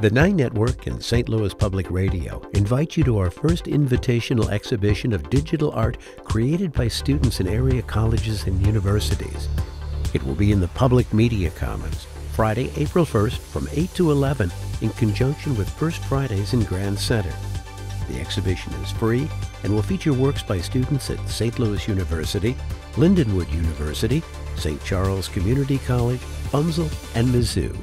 The Nine Network and St. Louis Public Radio invite you to our first invitational exhibition of digital art created by students in area colleges and universities. It will be in the Public Media Commons, Friday, April 1st from 8 to 11 in conjunction with First Fridays in Grand Center. The exhibition is free and will feature works by students at St. Louis University, Lindenwood University, St. Charles Community College, Bunzel, and Mizzou.